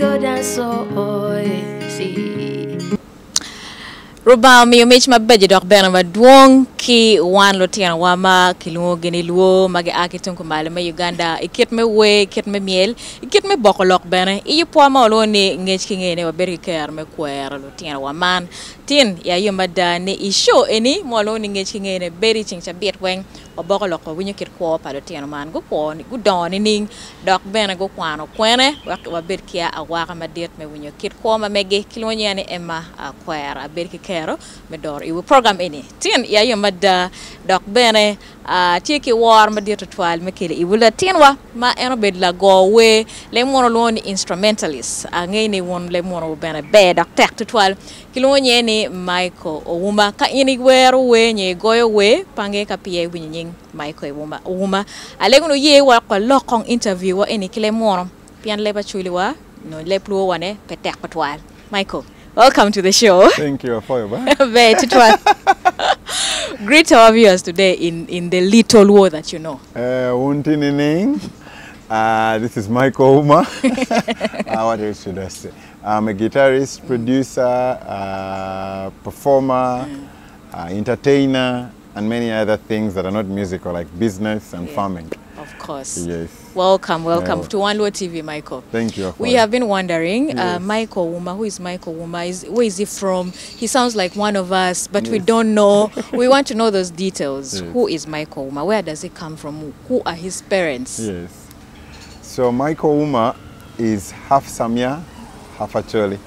yeah. and yeah. See. Ruba miyo mich mabeji dok bena maduong ki wan lo tiyan wama ki luo gini luo magi aki tunku male ma Uganda ikit me we ikit me miel ikit me boko lok bena iyo po ma olo ni ngech ki ngene wa beri kair me kwera lo tiyan waman tin ya yo mada isho eni mo olo ni ngech ki ngene beri ching cha biet weng obogolo ko winyo kit kwo pa lutino man gukwo gudongo ni ning. Dok bene gukwano kwene wek wabed kia awaka madit me winyo kit kwo ma megi kilwonyo yani ema akwera. Abed kikero me doro iwi program ini. Tin yayo mada. Dok bene Ah, ti ke war ma dirta twal ma kele i wula tinwa ma eno bed la go we le mono loni instrumentalist. A ngene won le mono bena be dak tek twal. Nye nyene maiko owuma. Ka ini gwero we nye goyo we pange ka pie winyin maiko owuma. Owuma ale no ye wa ko lokong interview wa ini kile mono pian le ba chuli wa no le plo wane pe tek twal. Maiko Welcome to the show. Thank you for your back. Greet our viewers today in, in the little war that you know. Uh. Uh, this is Michael Uma. uh, what else should I say? I'm a guitarist, producer, uh, performer, uh, entertainer, and many other things that are not musical, like business and Yeah. farming. Of course. Yes. Welcome, welcome Yeah. to Wan Luo TV, Michael. Thank you. We have been wondering, uh, Michael Ouma, who is Michael Ouma? Is, where is he from? He sounds like one of us, but we don't know. we want to know those details. Yes. Who is Michael Ouma? Where does he come from? Who are his parents? Yes. So Michael Ouma is half Samia, half Acholi.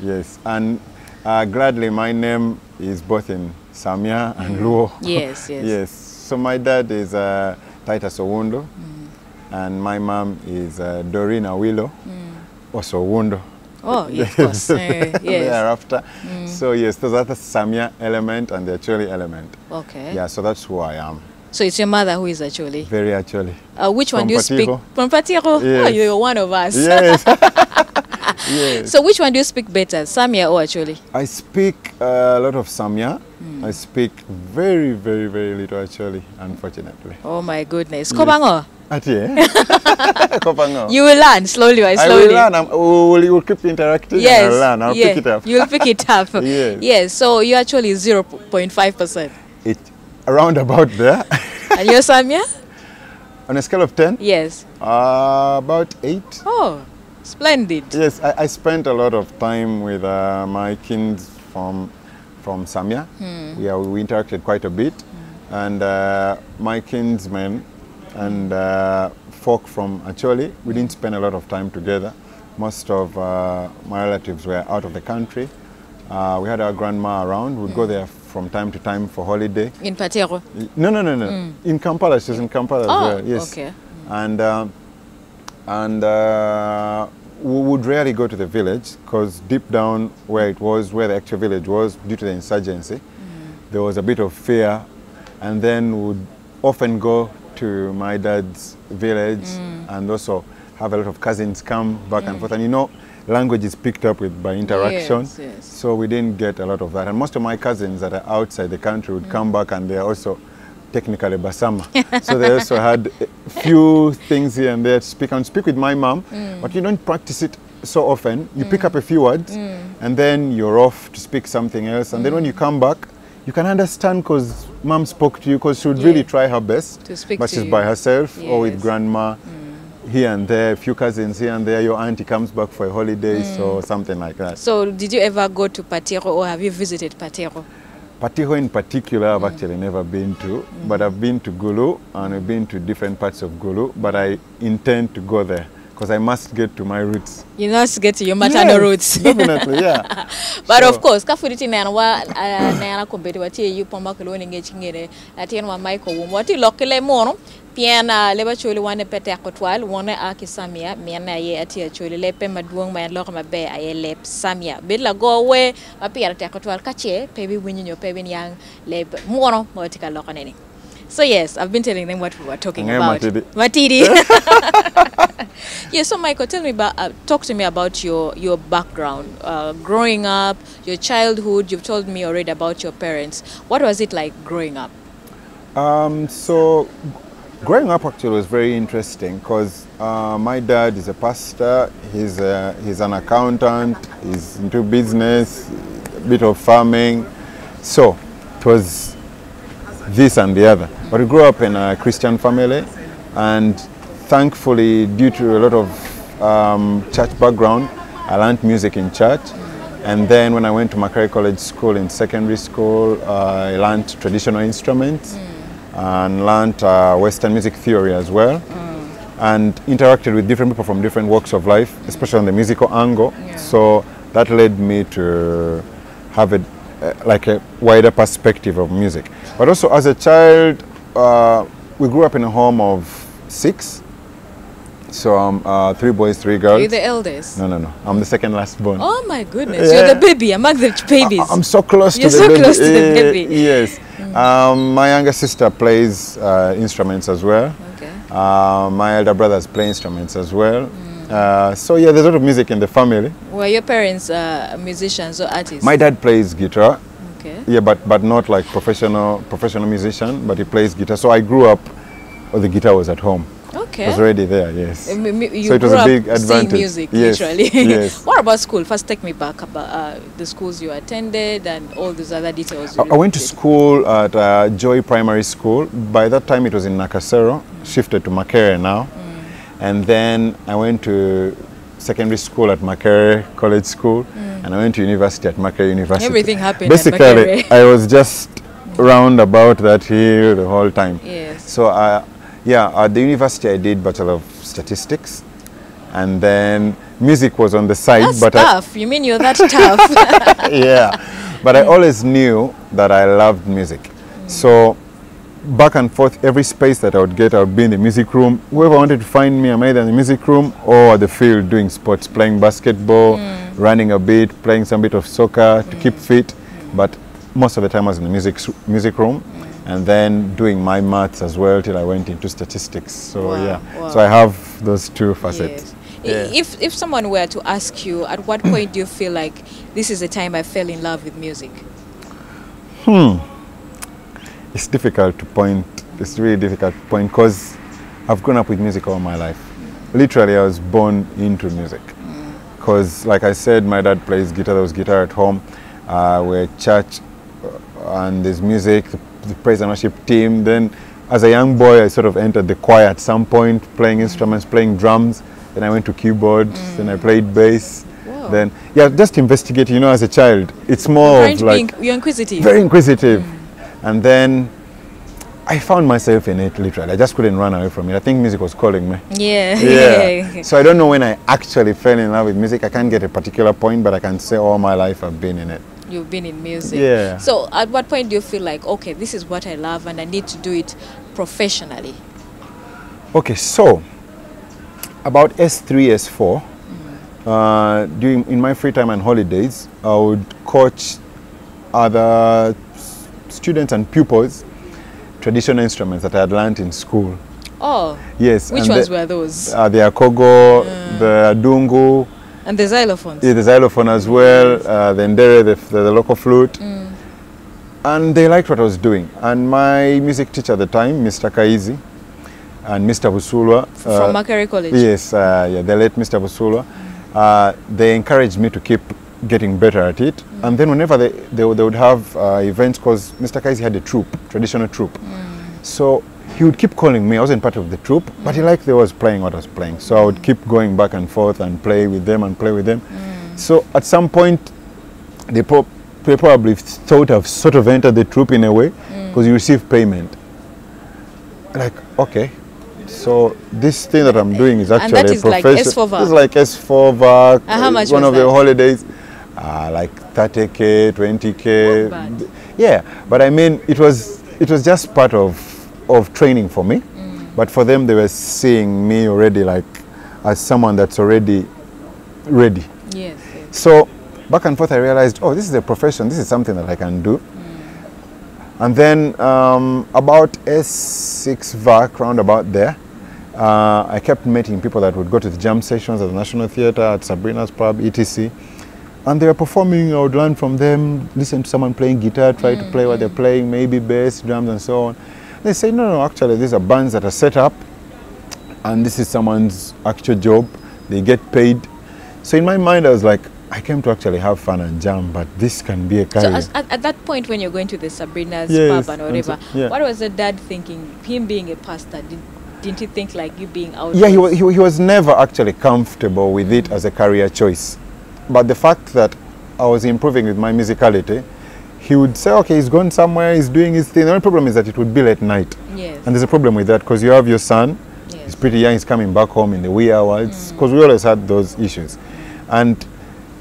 Yes. And uh, gladly, my name is both in Samia and Luo. Yes, yes. yes. So my dad is uh, Titus Owundo, and my mom is uh, Doreen Awilo, also Wundo. Oh, yeah, of course. Uh, yes. Thereafter. So yes, there's the Samia element and the Acholi element. Okay. Yeah, so that's who I am. So it's your mother who is Acholi? Very Acholi. Uh, which one do you speak? From Patiro. Yes. Oh, you're one of us. Yes. yes. So which one do you speak better, Samia or Acholi? I speak a lot of Samia. Mm. I speak very, very, very little Acholi, unfortunately. Oh my goodness. Kobango. Ati eh? You will learn slowly by slowly. I will learn. I'm, we'll, we'll keep interacting Yes. and I'll learn. I'll yeah. pick it up. You'll pick it up. Yes. Yes. So you actually 0.5%. It around about there. And you're Samia? On a scale of 10, Yes. uh, about 8. Oh, splendid. Yes, I, I spent a lot of time with uh, my kids from from Samia. We, are, we interacted quite a bit, Hmm. and uh, my kinsmen and uh, folk from Acholi, we didn't spend a lot of time together. Most of uh, my relatives were out of the country. Uh, we had our grandma around. We'd go there from time to time for holiday. In Patero. No, no, no, no. In Kampala, she's in Kampala Oh, as well. Yes. okay. And um, and uh, we would rarely go to the village because deep down where it was, where the actual village was, due to the insurgency, there was a bit of fear. And then we'd often go to my dad's village mm. and also have a lot of cousins come back and mm. forth. And you know, language is picked up with by interaction. Yes, yes. So we didn't get a lot of that. And most of my cousins that are outside the country would come mm. back and they're also technically Basama. so they also had a few things here and there to speak and speak with my mom, but you don't practice it so often. You pick up a few words and then you're off to speak something else. And then when you come back, you can understand because mom spoke to you because she would really try her best. To speak but to she's you. by herself or with Yes. grandma mm. here and there, a few cousins here and there. Your auntie comes back for a holiday, mm. so something like that. So did you ever go to Patero or have you visited Patero? Patiho in particular, I've mm. actually never been to, but I've been to Gulu and I've been to different parts of Gulu, but I intend to go there because I must get to my roots. You must get to your maternal yes, roots. definitely, yeah. but so. of course, kafuriti na anwa eh, na yana kumbeti wati yu pomba kulo ninge chingere ati eh, yanwa maiko wum wati lokile mono piana eh, leba choli wane pete akotwal wane aki samia mien ye ati ya choli lepe maduong ma yan mabe aye lep samia bila go we mapiara te akotwal kache pebi winyinyo pebi niyang lep mono mawati ka lokaneni. So yes, I've been telling them what we were talking Nge about. matidi. Matidi. yeah. So Michael, tell me about, uh, talk to me about your your background, uh, growing up, your childhood. You've told me already about your parents. What was it like growing up? Um, so, growing up actually was very interesting because uh, my dad is a pastor, he's, a, he's an accountant, he's into business, a bit of farming. So, it was this and the other. But we grew up in a Christian family, and thankfully, due to a lot of um, church background, I learned music in church. And then when I went to Makerere College School in secondary school, uh, I learned traditional instruments and learned uh, Western music theory as well. And interacted with different people from different walks of life, especially on the musical angle. So that led me to have a uh, like a wider perspective of music. But also as a child, uh, we grew up in a home of six. So um, uh, three boys, three girls. You're the eldest. No, no, no. I'm the second last born. Oh my goodness, Yeah. you're the baby among the babies. I- I'm so close You're to the so baby. close to the Eh, baby. Yes. Um, my younger sister plays uh, instruments as well. okay. Uh, my elder brothers play instruments as well. Mm. Uh, so yeah, there's a lot of music in the family. Were your parents uh, musicians or artists? My dad plays guitar. Okay. Yeah, but but not like professional professional musician, but he plays guitar. So I grew up, well, the guitar was at home. It Okay. was already there. Yes. Uh, You So it was grew a big advantage. music, Yes, literally. yes. what about school? First, take me back about uh, the schools you attended and all those other details. I I went to school at uh, Joy Primary School. By that time, it was in Nakasero, shifted to Makerere now. And then I went to secondary school at Makerere College School, and I went to university at Makerere University. Everything happened Basically, Makerere. I was just round about that hill the whole time. Yes. So, uh, yeah, at the university, I did Bachelor of Statistics. And then music was on the side, That's but I, tough. You mean you're that tough? yeah. But I always knew that I loved music. So back and forth, every space that I would get, I would be in the music room. Whoever wanted to find me, I'm either in the music room or at the field doing sports, playing basketball, running a bit, playing some bit of soccer to keep fit. But most of the time I was in the music, music room and then doing my maths as well till I went into statistics. So Wow, yeah, wow. so I have those two facets. Yes. Yeah. If if someone were to ask you, at what point do you feel like this is the time I fell in love with music? Hmm. It's difficult to point. It's really difficult to point because I've grown up with music all my life. Literally, I was born into music. Because, like I said, my dad plays guitar. There was guitar at home. Uh, we're at church, uh, and there's music. The, the praise and worship team. Then, as a young boy, I sort of entered the choir at some point, playing instruments, playing drums. Then I went to keyboard. Then I played bass. Wow. Then, yeah, just investigating. You know, as a child, it's more Trying of like be inc- you're inquisitive. very inquisitive. And then I found myself in it literally. I just couldn't run away from it. I think music was calling me. yeah. Yeah. so I don't know when I actually fell in love with music. I can't get a particular point, but I can say all my life I've been in it. You've been in music. Yeah. So at what point do you feel like, okay, this is what I love and I need to do it professionally? Okay, so about S3, S4, uh, during in my free time and holidays, I would coach other students and pupils traditional instruments that I had learned in school. Oh, Yes. which ones the- were those? Uh, the akogo, the dungu, and the xylophones. yeah, the xylophone as well, uh, the ndere, the, the, the local flute. And they liked what I was doing. And my music teacher at the time, Mr. Kaizi, and Mr. Busulwa. From Makerere College. Yes, uh, yeah, the late Mr. Busulwa. Uh, they encouraged me to keep getting better at it. And then whenever they, they, would- they would have uh, events, because Mr. Kaizi had a troupe, traditional troupe. So he would keep calling me. I wasn't part of the troupe, but he liked they was playing what I was playing. So I would keep going back and forth and play with them and play with them. So at some point, they, pro- they probably thought I've sort of entered the troupe in a way because you receive payment. Like, okay, So this thing that I'm doing is And actually that is like profession- S4 This is like S4 VAC. And how much One of the holidays, uh, like 30k, 20k. Yeah, but I mean, it was it was just part of of training for me. Mm. But for them, they were seeing me already like as someone that's already ready. Yes. yes. So back and forth, I realized, oh, this is a profession. This is something that I can do. And then um, about S6 VAC, round about there, uh, I kept meeting people that would go to the jam sessions at the National Theatre, at Sabrina's Pub, etc. And they were performing, I would learn from them, listen to someone playing guitar, try to play what they're mm-hmm. playing, maybe bass, drums, and so on. They say, no, no, actually, these are bands that are set up, and this is someone's actual job. They get paid. So in my mind, I was like, I came to actually have fun and jam, but this can be a career. as, at, at that point when you're going to the Sabrina's Yes, pub and and so- whatever, yeah. what was the dad thinking? Him being a pastor, did, didn't he think like you being out? Yeah, he was, he, he was never actually comfortable with it as a career choice. But the fact that I was improving with my musicality, he would say, okay, he's gone somewhere, he's doing his thing. The only problem is that it would be late night. Yes. And there's a problem with that because you have your son, he's pretty young, he's coming back home in the wee hours, mm. because we always had those issues. And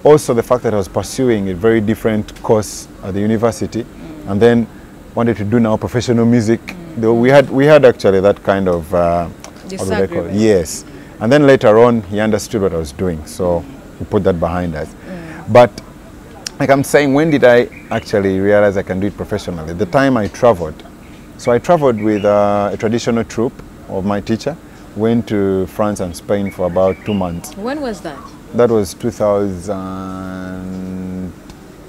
also the fact that I was pursuing a very different course at the university mm. and then wanted to do now professional music. Mm. Though we had we had actually that kind of uh, what would I call it? Disagreement. Yes. And then later on he understood what I was doing. So we put that behind us. But like I'm saying, when did I actually realize I can do it professionally? The time I traveled. So I traveled with uh, a traditional troupe of my teacher, went to France and Spain for about two months. When was that? That was 2000.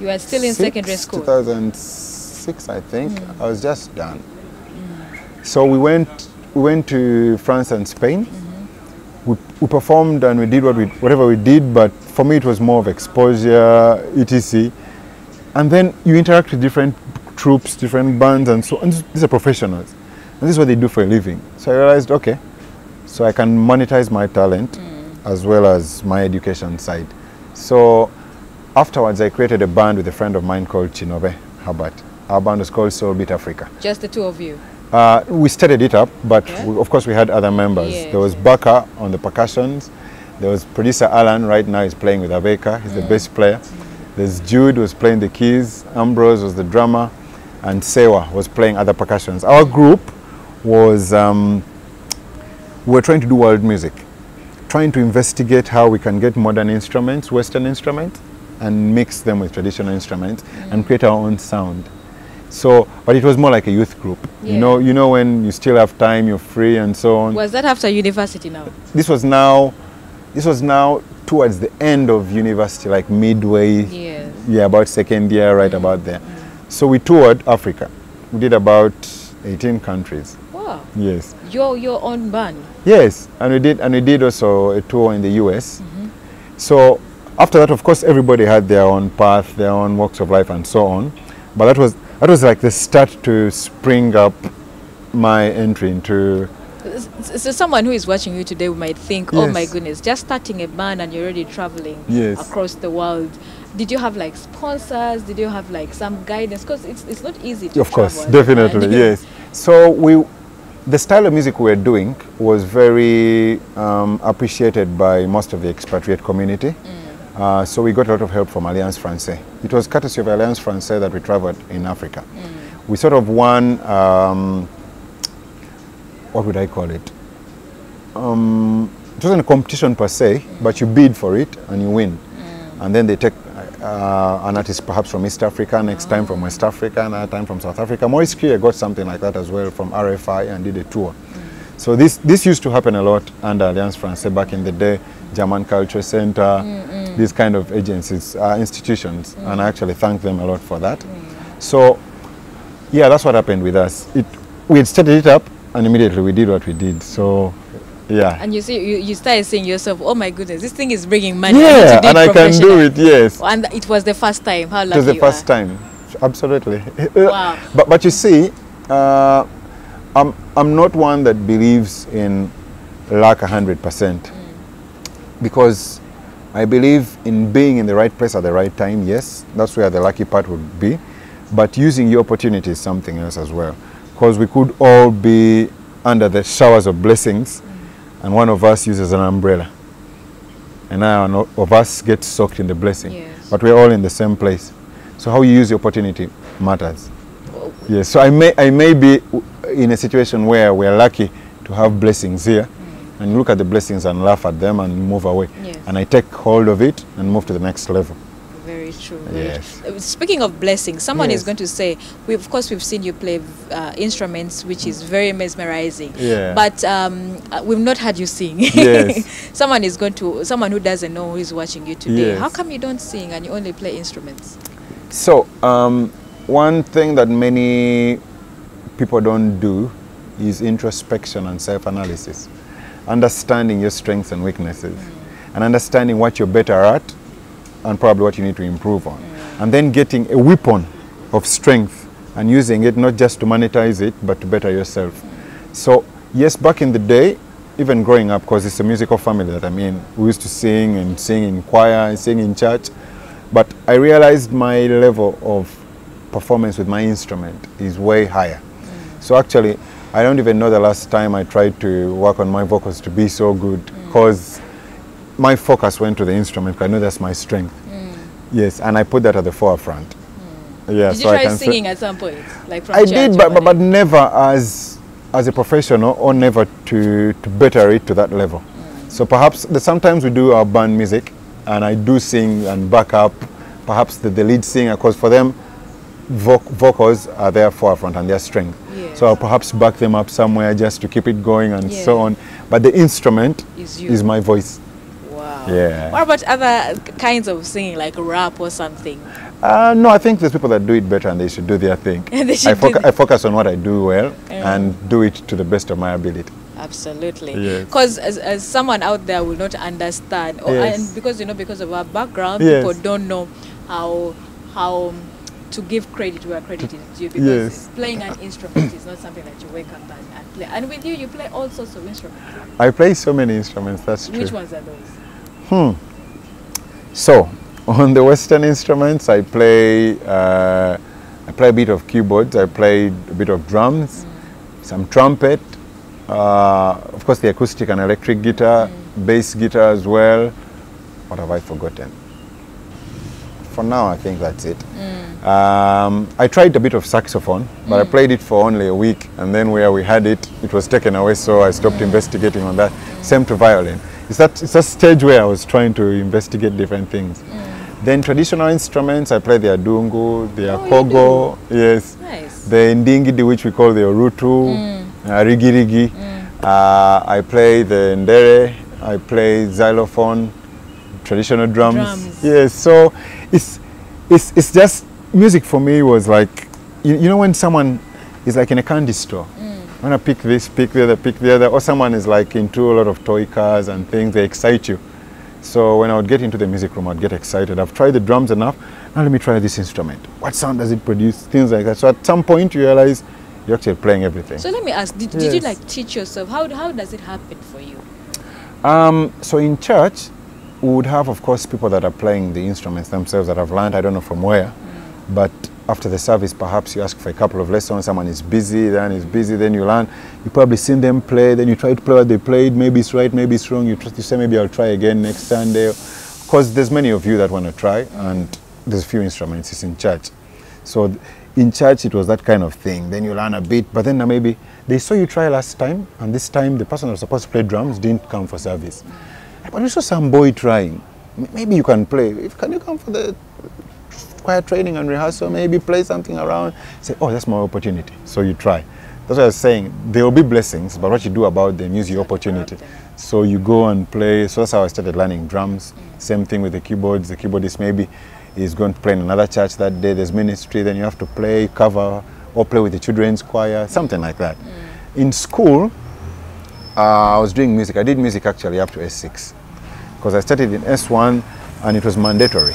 You were still in secondary school. 2006, I think. Mm. I was just done. Mm. So we went, we went to France and Spain. Mm-hmm. We, we performed and we did what we, whatever we did, but for me it was more of exposure, etc. And then you interact with different troops, different bands, and so and these are professionals. And this is what they do for a living. So I realized, okay, so I can monetize my talent as well as my education side. So afterwards, I created a band with a friend of mine called Chinobe Habat. Our band was called Soul Beat Africa. Just the two of you. Uh, we started it up, but Yeah. we, of course we had other members. There was Baka on the percussions. There was producer Alan. Right now he's playing with Abeka. He's the bass player. There's Jude was playing the keys. Ambrose was the drummer, and Sewa was playing other percussions. Our group was um, we were trying to do world music, trying to investigate how we can get modern instruments, Western instruments, and mix them with traditional instruments and create our own sound. So, but it was more like a youth group. You know, you know when you still have time, you're free, and so on. Was that after university now? This was now, this was now towards the end of university, like midway. Yes. Yeah, about second year, right mm-hmm. about there. Mm-hmm. So we toured Africa. We did about 18 countries. Wow. Yes. Your your own band. Yes, and we did, and we did also a tour in the US. Mm-hmm. So after that, of course, everybody had their own path, their own walks of life, and so on. But that was that was like the start to spring up my entry into. So someone who is watching you today might think, "Oh my goodness, just starting a band and you're already traveling Yes. across the world." Did you have like sponsors? Did you have like some guidance? Because it's, it's not easy to Of course, travel as a definitely, yes. So we, the style of music we were doing was very um, appreciated by most of the expatriate community. Uh, so we got a lot of help from Alliance Française. It was courtesy of Alliance Française that we traveled in Africa. We sort of won, um, what would I call it? Um, it wasn't a competition per se, but you bid for it and you win. And then they take uh, an artist perhaps from East Africa, next time from West Africa, another time from South Africa. Maurice Kirya got something like that as well from RFI and did a tour. So this, this used to happen a lot under Alliance Française back in the day, German Culture Center, these kind of agencies, uh, institutions, and I actually thank them a lot for that. So yeah, that's what happened with us. It, we had started it up and immediately we did what we did. So yeah. And you see, you, you started saying yourself, "Oh my goodness, this thing is bringing money." I Yeah, do and I can do it, yes. And it was the first time. How It was the first are. time, absolutely. Wow. But but you see, uh, I'm I'm not one that believes in luck hundred percent, because I believe in being in the right place at the right time. Yes, that's where the lucky part would be, but using your opportunity is something else as well, because we could all be under the showers of blessings, and one of us uses an umbrella. And now of us gets soaked in the blessing. Yes. But we're all in the same place. So how you use the opportunity matters. Yes. So I may I may be in a situation where we're lucky to have blessings here, mm. and look at the blessings and laugh at them and move away. Yes. And I take hold of it and move to the next level. Very true. very Yes. true. Speaking of blessings, someone is going to say, we of course we've seen you play uh, instruments, which is very mesmerizing. Yeah. But um, uh, we've not had you sing. Yes. someone is going to, someone who doesn't know who is watching you today. Yes. How come you don't sing and you only play instruments? So, um, one thing that many people don't do is introspection and self analysis. Understanding your strengths and weaknesses, and understanding what you're better at and probably what you need to improve on. And then getting a weapon of strength and using it not just to monetize it, but to better yourself. So, yes, back in the day, even growing up, because it's a musical family that I'm in, we used to sing and sing in choir and sing in church. But I realized my level of performance with my instrument is way higher. So actually, I don't even know the last time I tried to work on my vocals to be so good because my focus went to the instrument because I know that's my strength. Hmm. Yes, and I put that at the forefront. Hmm. Yeah, Did so you I try can say- singing at some point? Like from I did, but, but, but never as as a professional or never to, to better it to that level. Hmm. So perhaps the, sometimes we do our band music and I do sing and back up perhaps the, the lead singer because for them voc- vocals are their forefront and their strength. Yes. So I'll perhaps back them up somewhere just to keep it going and so on. But the instrument Is is my voice. Wow. Yeah. What about other kinds of singing, like rap or something? Uh, no, I think there's people that do it better and they should do their thing. They should I, I focus on what I do well Yeah. and do it to the best of my ability. Absolutely. Yes. Because as, as someone out there will not understand, or, Yes. and because you know, because of our background, Yes. people don't know how how to give credit where credit is due. Because Yes. playing an instrument is not something that you wake up and, and play. And with you, you play all sorts of instruments. I play so many instruments, that's true. Which ones are those? Hmm. So, on the Western instruments, I play, uh, I play a bit of keyboards, I play a bit of drums, some trumpet, uh, of course the acoustic and electric guitar, bass guitar as well. What have I forgotten? For now, I think that's it. Um, I tried a bit of saxophone, but I played it for only a week, and then where we had it, it was taken away, so I stopped investigating on that. Same to violin. It's that, it's that stage where I was trying to investigate different things. Then traditional instruments, I play the adungu, the Oh, you akogo, yes, Nice. the ndingidi, which we call the orutu, uh, rigirigi. Uh, I play the ndere, I play xylophone, traditional drums. Drums. Yes, so it's, it's, it's just, music for me was like, you, you know when someone is like in a candy store, when I pick this, pick the other, pick the other, or someone is like into a lot of toy cars and things, they excite you. So when I would get into the music room, I'd get excited. I've tried the drums enough. Now let me try this instrument. What sound does it produce? Things like that. So at some point you realize you're actually playing everything. So let me ask: Did, did you like teach yourself? How how does it happen for you? Um, so in church, we would have, of course, people that are playing the instruments themselves that have learned. I don't know from where, but after the service, perhaps you ask for a couple of lessons. Someone is busy, then is busy, then you learn. You probably seen them play, then you try to play what they played. Maybe it's right, maybe it's wrong. You, try, you say maybe I'll try again next Sunday, because there's many of you that want to try, and there's a few instruments. It's in church, so in church it was that kind of thing. Then you learn a bit, but then maybe they saw you try last time, and this time the person that was supposed to play drums didn't come for service. But you saw some boy trying. Maybe you can play. If can you come for the choir training and rehearsal? Maybe play something around. Say, oh, that's my opportunity. So you try. That's what I was saying. There will be blessings, but what you do about them is your opportunity. So you go and play. So that's how I started learning drums. Same thing with the keyboards. The keyboardist maybe is going to play in another church that day. There's ministry. Then you have to play, cover, or play with the children's choir, something like that. In school, uh, I was doing music. I did music actually up to S6 because I started in S1 and it was mandatory.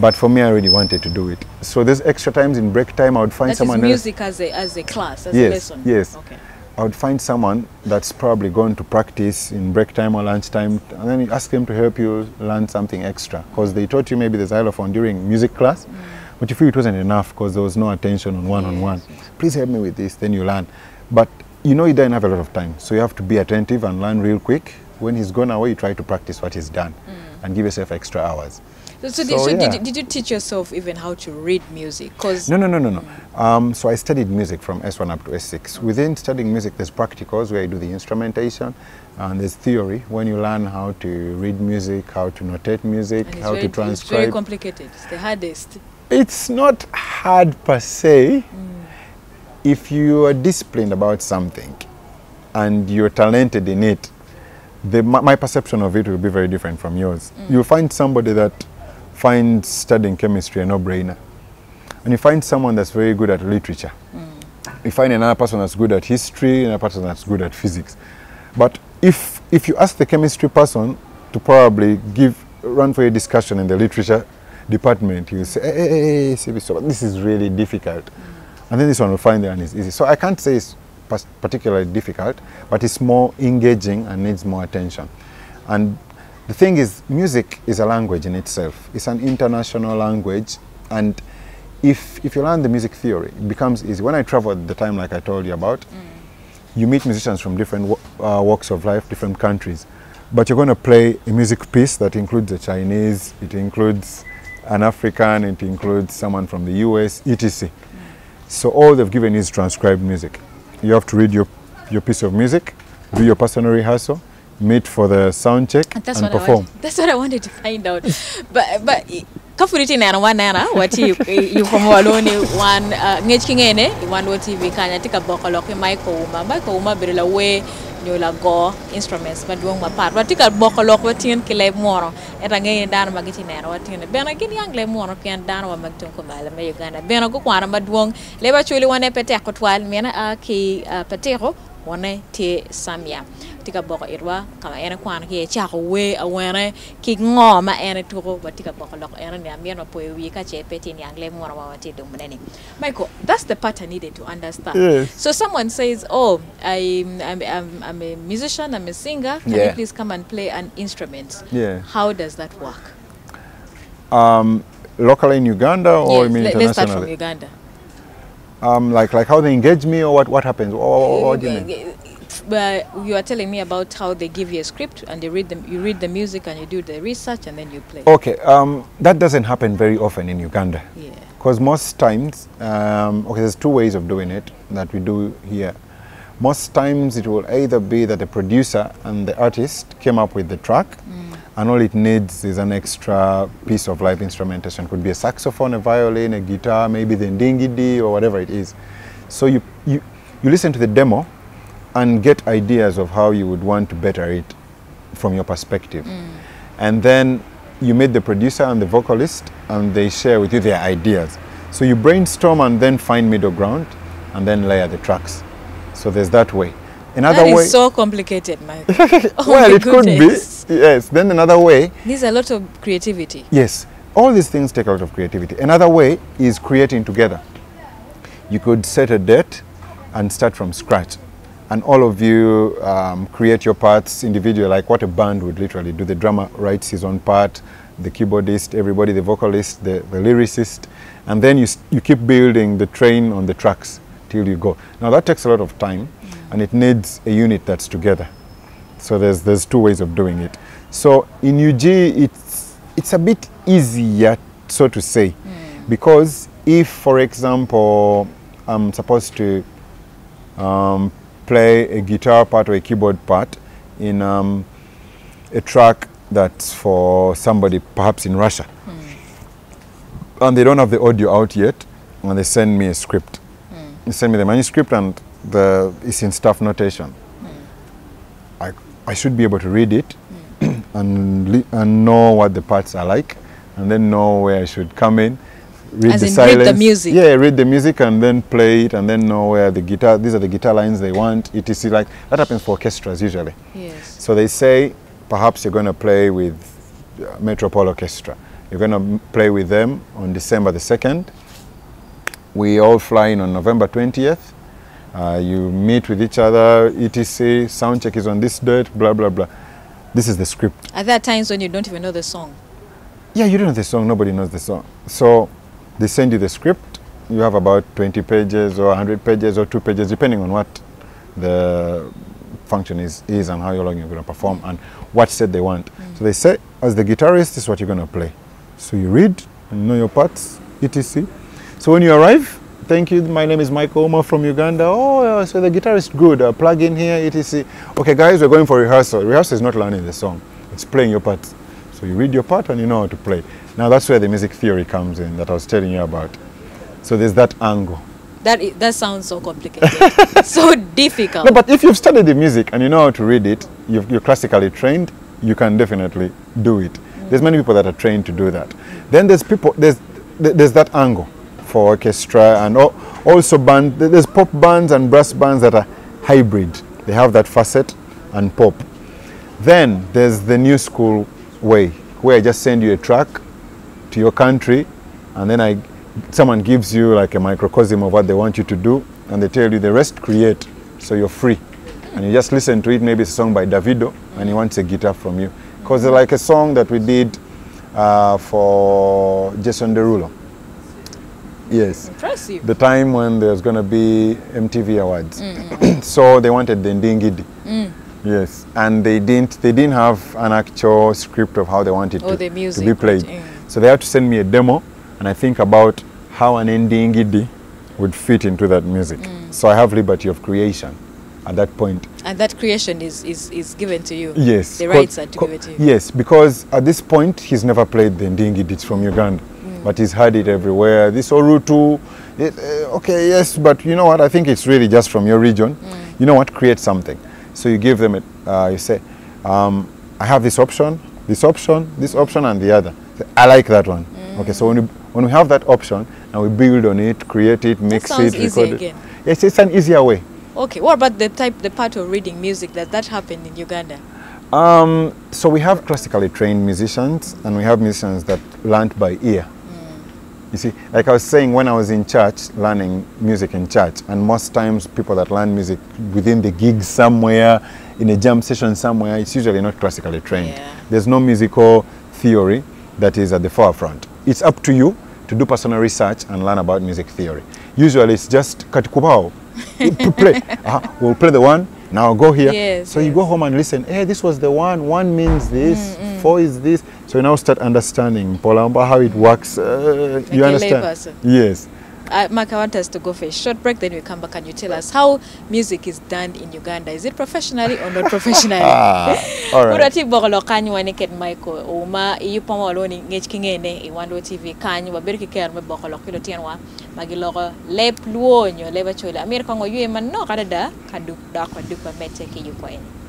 But for me, I really wanted to do it. So there's extra times in break time. I would find That is someone else. music as a as a class, as a Yes, lesson. yes. Okay. I would find someone that's probably going to practice in break time or lunch time, and then you ask them to help you learn something extra because they taught you maybe the xylophone during music class, mm. but you feel it wasn't enough because there was no attention on one on one. Please help me with this, then you learn. But you know you don't have a lot of time, so you have to be attentive and learn real quick. When he's gone away, you try to practice what he's done mm. and give yourself extra hours. So, did, so yeah. did, did you teach yourself even how to read music? Because No, no, no, no, no. Um, so I studied music from S1 up to S6. Within studying music, there's practicals where you do the instrumentation, and there's theory when you learn how to read music, how to notate music, how very, to transcribe. it's very complicated. It's the hardest. It's not hard per se if you are disciplined about something and you're talented in it. The, my, my perception of it will be very different from yours. You'll find somebody that finds studying chemistry a no-brainer, and you find someone that's very good at literature. Mm. You find another person that's good at history, another person that's good at physics. But if if you ask the chemistry person to probably give run for a discussion in the literature department, he'll say, eh, eh, eh, hey, hey, hey, hey, Sibi, so this is really difficult. And then this one will find the one is easy. So I can't say it's particularly difficult, but it's more engaging and needs more attention. And the thing is, music is a language in itself. It's an international language, and if if you learn the music theory, it becomes easy. When I traveled at the time, like I told you about, you meet musicians from different uh, walks of life, different countries, but you're going to play a music piece that includes a Chinese, it includes an African, it includes someone from the US, etc. So all they've given is transcribed music. You have to read your, your piece of music, do your personal rehearsal, meet for the sound check, And that's and what I perform. wanted, that's what I wanted to find out. but but kafuriti nana wan nana wati you from waloni wan ngech kingene wan wati TV kanya tika bokolo ki Michael Uma. Michael Uma birila we nyola go instruments maduong mapar. Watika bokolo ko tien kile moro eta ngey dan magiti nana watine bena gin yang le moro pian dan wa magton ko bala me Uganda. Bena ko kwana maduong le ba chuli wane pete ko twal mena ki petero wane te samia tika boko irwa kama ene kwana ki chako we awene ki ngo ma ene tuko ba tika boko lok ene ni amien wa poe wi ka chepe peti ni angle mora wa wati dum neni Michael that's the part I needed to understand Yes. so someone says oh i I'm, I'm, I'm a musician I'm a singer can yeah. you please come and play an instrument Yeah. how does that work Um, locally in Uganda or yes, you mean let, let's start from? Uganda Um, like like how they engage me or what what happens? What, what, what do you? But you are telling me about how they give you a script and they read them you read the music and you do the research and then you play Okay, um, that doesn't happen very often in Uganda. yeah Because most times, um, okay, there's two ways of doing it that we do here. Most times it will either be that the producer and the artist came up with the track, and all it needs is an extra piece of live instrumentation. Could be a saxophone, a violin, a guitar, maybe the ndingidi or whatever it is. So you, you, you listen to the demo and get ideas of how you would want to better it from your perspective. Mm. And then you meet the producer and the vocalist and they share with you their ideas. So you brainstorm and then find middle ground and then layer the tracks. So there's that way. Another That is way, so complicated, Mike. oh well, my it could be. Yes. Then another way, There's a lot of creativity. Yes, all these things take a lot of creativity. Another way is creating together. You could set a date and start from scratch. And all of you um, create your parts individually, like what a band would literally do. The drummer writes his own part, the keyboardist, everybody, the vocalist, the, the lyricist. And then you, you keep building the train on the tracks till you go. Now that takes a lot of time and it needs a unit that's together. So there's there's two ways of doing it. So in UG, it's it's a bit easier, so to say, because if, for example, I'm supposed to um, play a guitar part or a keyboard part in um, a track that's for somebody perhaps in Russia, hmm. and they don't have the audio out yet, and they send me a script. Hmm. They send me the manuscript and the it's in staff notation. Hmm. I, I should be able to read it and, li- and know what the parts are like and then know where I should come in. Read As the in read the music. Yeah, read the music and then play it and then know where the guitar, these are the guitar lines they want, etc. Like that happens for orchestras usually. Yes. So they say perhaps you're going to play with Metropole Orchestra. You're going to play with them on December the 2nd. We all fly in on November 20th. Uh, you meet with each other, etc. Sound check is on this date, blah, blah, blah. This is the script. Are there times when you don't even know the song? Yeah, you don't know the song, nobody knows the song. So they send you the script. You have about 20 pages or 100 pages or two pages, depending on what the function is, is and how long you're going to perform and what set they want. So they say, as the guitarist, this is what you're going to play. So you read and know your parts, etc. So when you arrive, thank you, my name is Michael Ouma from Uganda. Oh, so the guitarist good, uh, plug in here, etc. Okay, guys, we're going for rehearsal. Rehearsal is not learning the song, it's playing your parts. So you read your part and you know how to play. Now that's where the music theory comes in that I was telling you about. So there's that angle. That that sounds so complicated, so difficult. No, but if you've studied the music and you know how to read it, you've, you're classically trained, you can definitely do it. There's many people that are trained to do that. Then there's people, there's, there's that angle for orchestra and also band, there's pop bands and brass bands that are hybrid. They have that facet and pop. Then there's the new school way where I just send you a track to your country and then I someone gives you like a microcosm of what they want you to do and they tell you the rest create so you're free and you just listen to it maybe it's a song by Davido and he wants a guitar from you because like a song that we did uh, for Jason Derulo yes Impressive. the time when there's going to be MTV Awards. so they wanted the Ndingidi. Yes, and they didn't. They didn't have an actual script of how they wanted Oh, to, the to be played. mm. So they had to send me a demo, and I think about how an Ndingidi would fit into that music. So I have liberty of creation at that point. And that creation is, is, is given to you. Yes. The rights are to give it to you. Yes, because at this point he's never played the Ndingidi. It's from Uganda, but he's heard it everywhere. This Orutu, it, uh, okay, yes, but you know what? I think it's really just from your region. You know what? Create something. So you give them it. Uh, you say, um, I have this option, this option, this option, and the other. I like that one. Okay, so when we, when we have that option, and we build on it, create it, mix it, record again. it. Yes, it's an easier way. Okay, what about the type, the part of reading music? Does that happen in Uganda? Um, so we have classically trained musicians and we have musicians that learnt by ear. You see, like I was saying, when I was in church, learning music in church, and most times people that learn music within the gig somewhere, in a jam session somewhere, it's usually not classically trained. Yeah. There's no musical theory that is at the forefront. It's up to you to do personal research and learn about music theory. Usually it's just katikubao, to play. uh We'll play the one, now go here. Yes, so yes. you go home and listen, hey, this was the one, one means this, four is this. So you now start understanding Polamba, how it works. Uh, you understand? Yes. Uh, Mark, I want us to go for a short break, then we come back and you tell us how music is done in Uganda. Is it professionally or not professionally? Ah, all right. Urati bogolo Michael uma iyu pama waloni ngech kingene i wando TV kanyu wabiri ki ker me bogolo kilo lep luonyo leba chole amir kongo yue man no kadada kaduk dakwa dukwa mete eni.